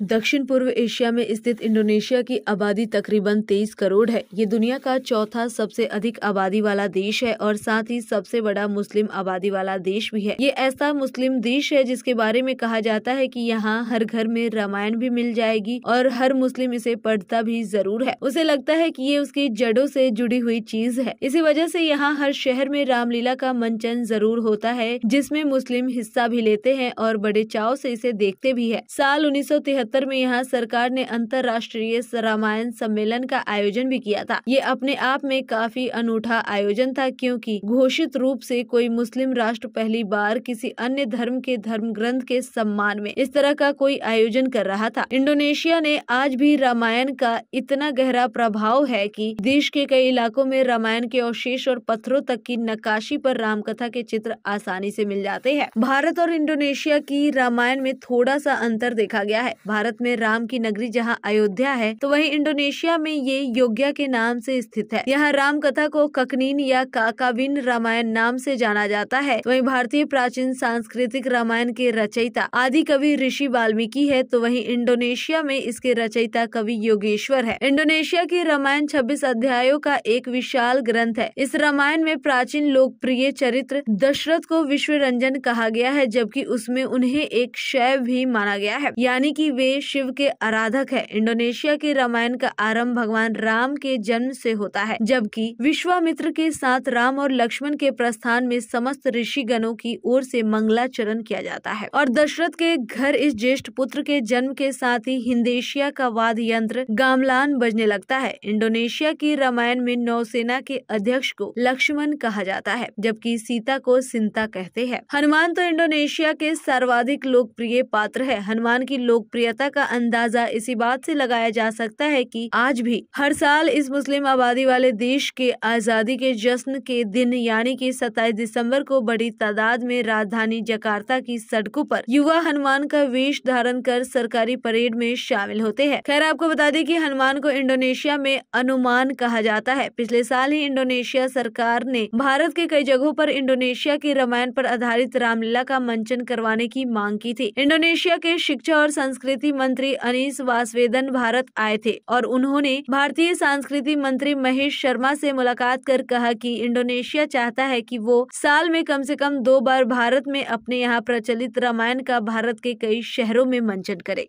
दक्षिण पूर्व एशिया में स्थित इंडोनेशिया की आबादी तकरीबन 23 करोड़ है। ये दुनिया का चौथा सबसे अधिक आबादी वाला देश है और साथ ही सबसे बड़ा मुस्लिम आबादी वाला देश भी है। ये ऐसा मुस्लिम देश है जिसके बारे में कहा जाता है कि यहाँ हर घर में रामायण भी मिल जाएगी और हर मुस्लिम इसे पढ़ता भी ज़रूर है। उसे लगता है की ये उसकी जड़ों से जुड़ी हुई चीज़ है। इसी वजह से यहाँ हर शहर में रामलीला का मंचन ज़रूर होता है, जिसमें मुस्लिम हिस्सा भी लेते हैं और बड़े चाव से इसे देखते भी है। साल उन्नीस तिहत्तर में यहाँ सरकार ने अंतर्राष्ट्रीय रामायण सम्मेलन का आयोजन भी किया था। ये अपने आप में काफ़ी अनूठा आयोजन था क्योंकि घोषित रूप से कोई मुस्लिम राष्ट्र पहली बार किसी अन्य धर्म के धर्म ग्रंथ के सम्मान में इस तरह का कोई आयोजन कर रहा था। इंडोनेशिया ने आज भी रामायण का इतना गहरा प्रभाव है कि देश के कई इलाकों में रामायण के अवशेष और पत्थरों तक की नकाशी पर रामकथा के चित्र आसानी से मिल जाते हैं। भारत और इंडोनेशिया की रामायण में थोड़ा सा अंतर देखा गया है। भारत में राम की नगरी जहाँ अयोध्या है तो वहीं इंडोनेशिया में ये योग्या के नाम से स्थित है। यहाँ राम कथा को ककनीन या काकाविन रामायण नाम से जाना जाता है। वहीं भारतीय प्राचीन सांस्कृतिक रामायण के रचयिता आदि कवि ऋषि वाल्मीकि है तो वही इंडोनेशिया में इसके रचयिता कवि योगेश्वर है। इंडोनेशिया की रामायण छब्बीस अध्यायों का एक विशाल ग्रंथ है। इस रामायण में प्राचीन लोकप्रिय चरित्र दशरथ को विश्व रंजन कहा गया है, जबकि उसमें उन्हें एक शैव भी माना गया है। यानी कि वे शिव के आराधक है। इंडोनेशिया के रामायण का आरंभ भगवान राम के जन्म से होता है, जबकि विश्वामित्र के साथ राम और लक्ष्मण के प्रस्थान में समस्त ऋषि गणों की ओर से मंगलाचरण किया जाता है। और दशरथ के घर इस ज्येष्ठ पुत्र के जन्म के साथ ही हिंदेशिया का वाद यंत्र गामलान बजने लगता है। इंडोनेशिया की रामायण में नौसेना के अध्यक्ष को लक्ष्मण कहा जाता है, जबकि सीता को सिंता कहते हैं। हनुमान तो इंडोनेशिया के सर्वाधिक लोकप्रिय पात्र है। हनुमान की लोकप्रियता का अंदाज़ा इसी बात से लगाया जा सकता है कि आज भी हर साल इस मुस्लिम आबादी वाले देश के आज़ादी के जश्न के दिन यानी कि 27 दिसंबर को बड़ी तादाद में राजधानी जकार्ता की सड़कों पर युवा हनुमान का वेश धारण कर सरकारी परेड में शामिल होते हैं। खैर, आपको बता दें कि हनुमान को इंडोनेशिया में अनुमान कहा जाता है। पिछले साल ही इंडोनेशिया सरकार ने भारत के कई जगहों पर इंडोनेशिया के रामायण पर आधारित रामलीला का मंचन करवाने की मांग की थी। इंडोनेशिया के शिक्षा और संस्कृति मंत्री अनीस वासवेदन भारत आए थे और उन्होंने भारतीय संस्कृति मंत्री महेश शर्मा से मुलाकात कर कहा कि इंडोनेशिया चाहता है कि वो साल में कम से कम दो बार भारत में अपने यहाँ प्रचलित रामायण का भारत के कई शहरों में मंचन करे।